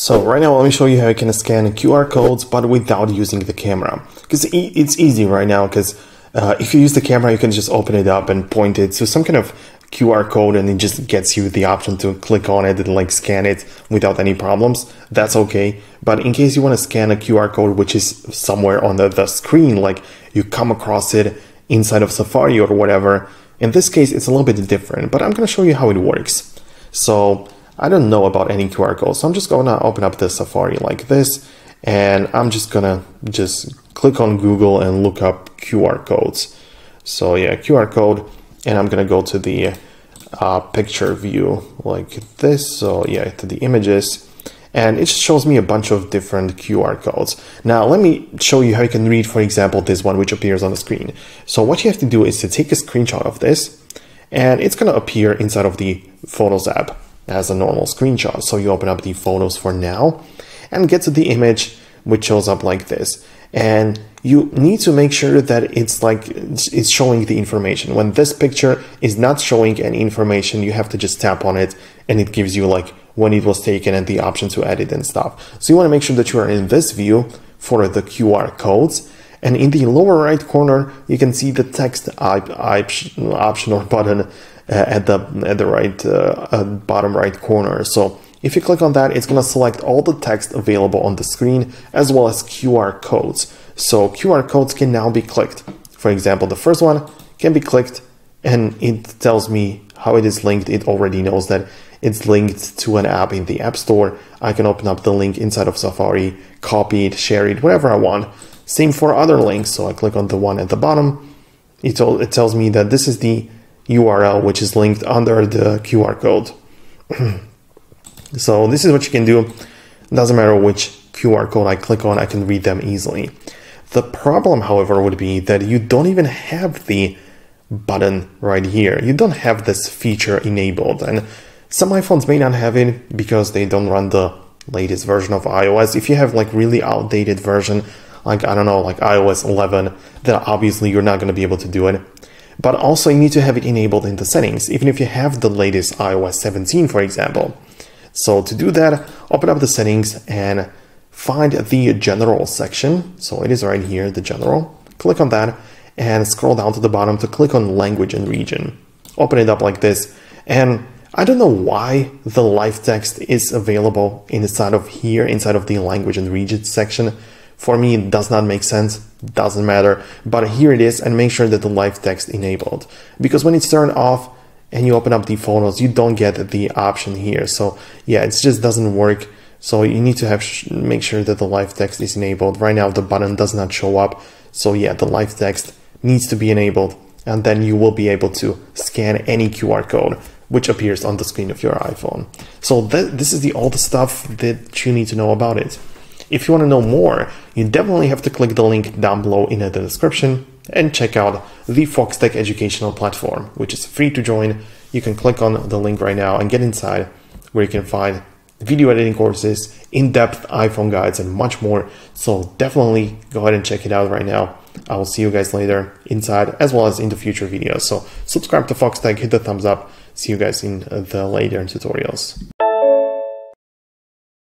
So right now, let me show you how you can scan QR codes, but without using the camera. Because it's easy right now, because uh, if you use the camera, you can just open it up and point it to some kind of QR code and it just gets you the option to click on it and like scan it without any problems. That's okay. But in case you want to scan a QR code, which is somewhere on the, the screen, like you come across it inside of Safari or whatever, in this case, it's a little bit different, but I'm going to show you how it works. So I don't know about any QR codes. So I'm just to open up the Safari like this, and I'm just to just click on Google and look up QR codes. So yeah, QR code, and I'm to go to the uh, picture view like this. So yeah, to the images, and it just shows me a bunch of different QR codes. Now let me show you how you can read, for example, this one which appears on the screen. So what you have to do is to take a screenshot of this, and it's to appear inside of the Photos app as a normal screenshot. So you open up the photos for now and get to the image which shows up like this. And you need to make sure that it's like it's showing the information. When this picture is not showing any information, you have to just tap on it and it gives you like when it was taken and the option to edit and stuff. So you want to make sure that you are in this view for the QR codes. And in the lower right corner, you can see the text option or button uh, at the at the right uh, uh, bottom right corner. So if you click on that, it's going to select all the text available on the screen as well as QR codes. So QR codes can now be clicked. For example, the first one can be clicked and it tells me how it is linked. It already knows that it's linked to an app in the App Store. I can open up the link inside of Safari, copy it, share it, whatever I want. Same for other links. So I click on the one at the bottom. It, it tells me that this is the URL which is linked under the QR code. so this is what you can do. Doesn't matter which QR code I click on, I can read them easily. The problem, however, would be that you don't even have the button right here. You don't have this feature enabled and some iPhones may not have it because they don't run the latest version of iOS. If you have like really outdated version, like I don't know, like iOS 11, then obviously you're not going to be able to do it but also you need to have it enabled in the settings, even if you have the latest iOS 17, for example. So to do that, open up the settings and find the general section. So it is right here, the general. Click on that and scroll down to the bottom to click on language and region. Open it up like this. And I don't know why the live text is available inside of here, inside of the language and region section. For me, it does not make sense, doesn't matter, but here it is and make sure that the live text enabled. Because when it's turned off and you open up the photos, you don't get the option here. So yeah, it just doesn't work. So you need to have make sure that the live text is enabled. Right now the button does not show up. So yeah, the live text needs to be enabled and then you will be able to scan any QR code which appears on the screen of your iPhone. So that, this is the all the stuff that you need to know about it. If you want to know more, you definitely have to click the link down below in the description and check out the Foxtecc educational platform, which is free to join. You can click on the link right now and get inside where you can find video editing courses, in-depth iPhone guides, and much more. So definitely go ahead and check it out right now. I will see you guys later inside as well as in the future videos. So subscribe to Foxtecc, hit the thumbs up. See you guys in the later tutorials.